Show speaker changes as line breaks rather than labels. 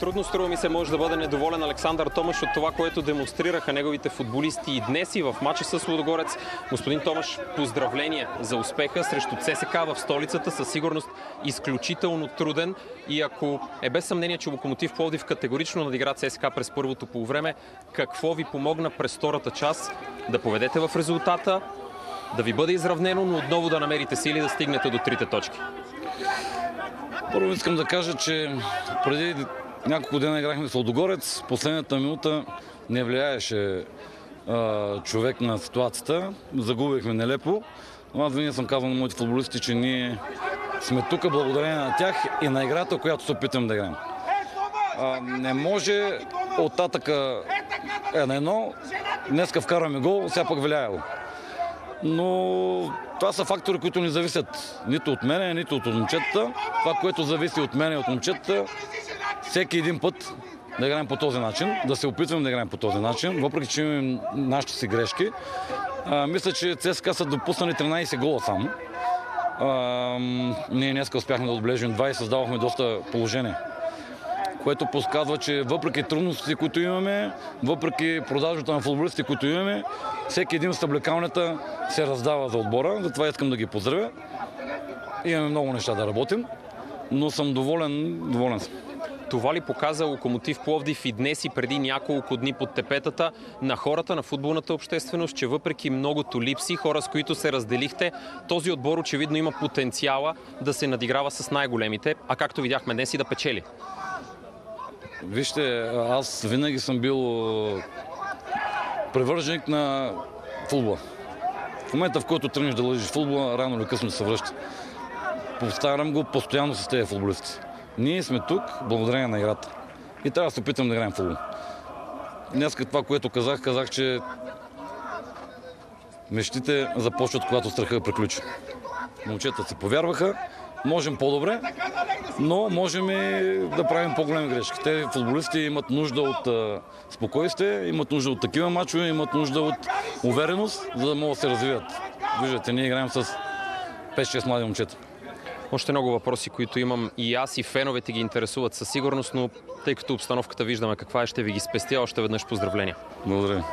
Трудно струва ми се може да бъде недоволен Александър Томаш от това, което демонстрираха неговите футболисти и днес и в матча с Лудогорец. Господин Томаш, поздравления за успеха срещу ЦСК в столицата. Със сигурност изключително труден и ако е без съмнение, че Локомотив Пловдив категорично надигра ЦСК през първото полувреме, какво ви помогна през втората част да поведете в резултата, да ви бъде изравнено, но отново да намерите сили да стигнете до трите точки?
Първо искам да кажа, че преди няколко дена играхме с Лодогорец. Последната минута не влияеше а, човек на ситуацията. Загубихме нелепо. Аз винаги съм казал на моите футболисти, че ние сме тук благодарение на тях и на играта, която се опитвам да играем. А, не може от татъка е на едно, днеска вкарваме гол, сега пък влияело. Но това са фактори, които не зависят нито от мене, нито от момчетата. Това, което зависи от мене и от момчетата, всеки един път да играем по този начин, да се опитваме да играем по този начин, въпреки че имаме нашите си грешки. А, мисля, че ЦСКА са допуснали 13 гола само. А, ние днес успяхме да отбележим 20 и създавахме доста положение което подсказва, че въпреки трудностите, които имаме, въпреки продажбата на футболистите, които имаме, всеки един с съблекалнята се раздава за отбора. Затова искам да ги поздравя. Имаме много неща да работим, но съм доволен, доволен съм.
Това ли показа Локомотив Пловдив и днес и преди няколко дни под тепетата на хората, на футболната общественост, че въпреки многото липси, хора с които се разделихте, този отбор очевидно има потенциала да се надиграва с най-големите, а както видяхме днес и да печели?
Вижте, аз винаги съм бил привърженик на футбола. В момента, в който тръгнеш да лъжиш футбола, рано или късно се връща. Повтарям го постоянно с тези футболисти. Ние сме тук благодарение на играта. И трябва да се опитам да играем футбол. Днес това, което казах, казах, че мечтите започват, когато страха приключи. Момчета си повярваха, можем по-добре, но можем и да правим по-големи грешки. Те футболисти имат нужда от спокойствие, имат нужда от такива мачове, имат нужда от увереност, за да могат да се развиват. Виждате, ние играем с 5-6 млади момчета.
Още много въпроси, които имам и аз и феновете ги интересуват със сигурност, но тъй като обстановката виждаме каква е, ще ви ги спестя. Още веднъж поздравления.
Благодаря.